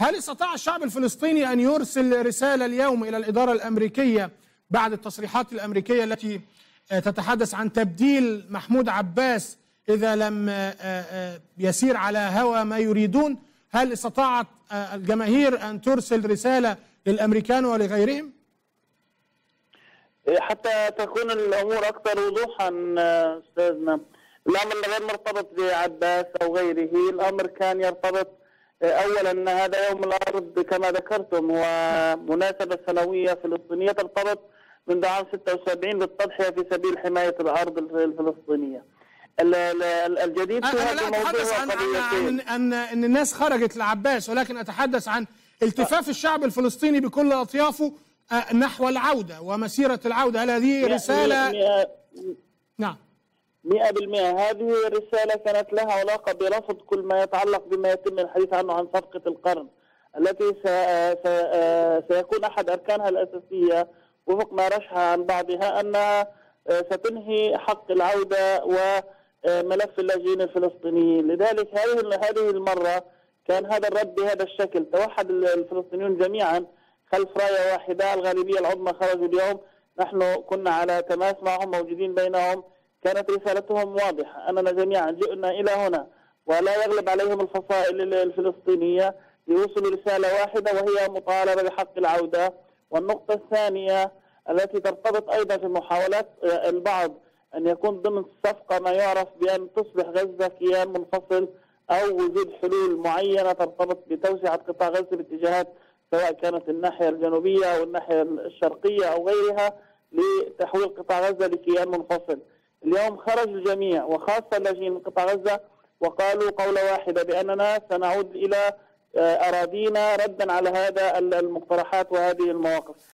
هل استطاع الشعب الفلسطيني أن يرسل رسالة اليوم إلى الإدارة الأمريكية بعد التصريحات الأمريكية التي تتحدث عن تبديل محمود عباس إذا لم يسير على هوى ما يريدون؟ هل استطاعت الجماهير أن ترسل رسالة للأمريكان ولغيرهم؟ حتى تكون الأمور أكثر وضوحا أستاذنا. الأمر غير مرتبط بعباس أو غيره. الأمر كان يرتبط اولا هذا يوم الأرض كما ذكرتم هو مناسبة سنوية فلسطينية ترتبط منذ عام 76 بالتضحيه في سبيل حماية الأرض الفلسطينية. الجديد في هذا الموضوع لا أتحدث عن, عن أن أن الناس خرجت لعباس ولكن أتحدث عن التفاف الشعب الفلسطيني بكل أطيافه نحو العودة ومسيرة العودة. هل هذه رسالة؟ نعم. 100% هذه الرسالة كانت لها علاقة برفض كل ما يتعلق بما يتم الحديث عنه عن صفقة القرن التي سيكون أحد أركانها الأساسية وفق ما رشح عن بعضها أنها ستنهي حق العودة وملف اللاجئين الفلسطينيين. لذلك هذه هذه المرة كان هذا الرد بهذا الشكل. توحد الفلسطينيون جميعا خلف راية واحدة الغالبية العظمى خرجوا اليوم. نحن كنا على تماس معهم موجودين بينهم. كانت رسالتهم واضحة. أننا جميعا جئنا إلى هنا ولا يغلب عليهم الفصائل الفلسطينية ليوصلوا رسالة واحدة وهي مطالبة بحق العودة. والنقطة الثانية التي ترتبط أيضا في محاولات البعض أن يكون ضمن الصفقة ما يعرف بأن تصبح غزة كيان منفصل أو وجود حلول معينة ترتبط بتوسعة قطاع غزة باتجاهات سواء كانت الناحية الجنوبية أو الناحية الشرقية أو غيرها لتحويل قطاع غزة لكيان منفصل. اليوم خرج الجميع وخاصة اللاجئين من قطاع غزة وقالوا قولة واحدة بأننا سنعود إلى أراضينا ردا على هذا المقترحات وهذه المواقف.